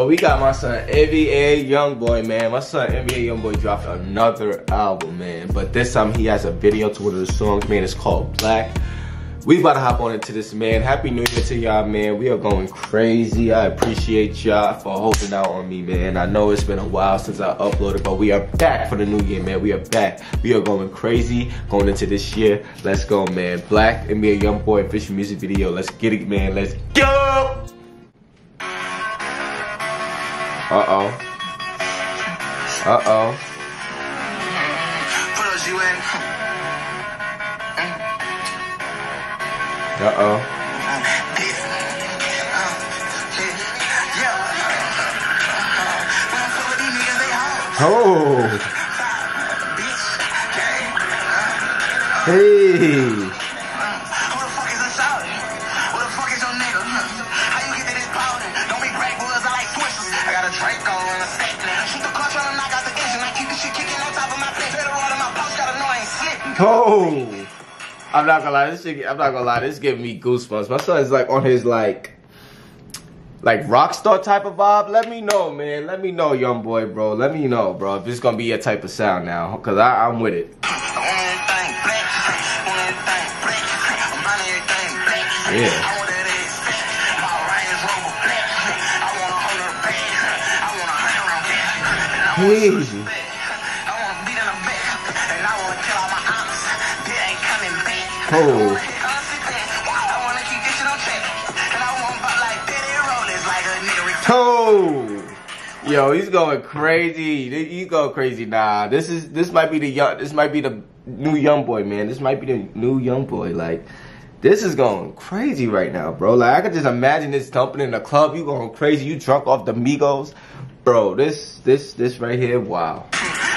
Oh, we got my son NBA Youngboy, man. My son NBA Youngboy dropped another album, man. But this time he has a video to one of the songs, man. It's called Black. We about to hop on into this, man. Happy New Year to y'all, man. We are going crazy. I appreciate y'all for holding out on me, man. I know it's been a while since I uploaded, but we are back for the new year, man. We are back. We are going crazy going into this year. Let's go, man. Black NBA Youngboy official music video. Let's get it, man. Let's go! Uh-oh. Uh-oh. Uh-oh. Oh. Hey. Oh. I'm not gonna lie, this shit, I'm not gonna lie, this giving me goosebumps. My son is like on his like, like rock star type of vibe. Let me know, man. Let me know, young boy, bro. Let me know, bro, if it's gonna be a type of sound now, cause I, I'm with it. Yeah. Crazy. Oh. Oh. Yo, he's going crazy. He's going crazy. Nah, this is this might be the young. This might be the new young boy, man. This might be the new young boy. Like, this is going crazy right now, bro. Like, I could just imagine this thumping in the club. You going crazy. You drunk off the Migos, bro. This this this right here, wow.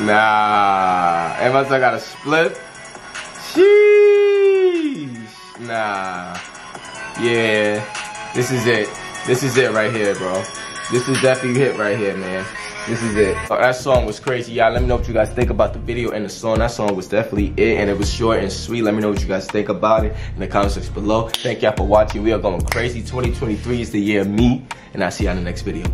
Nah, And once I got a split. Sheesh. Nah. Yeah. This is it. This is it right here, bro. This is definitely hit right here, man. This is it. Oh, that song was crazy, y'all. Let me know what you guys think about the video and the song. That song was definitely it, and it was short and sweet. Let me know what you guys think about it in the comment section below. Thank y'all for watching. We are going crazy. 2023 is the year of me, and I'll see y'all in the next video.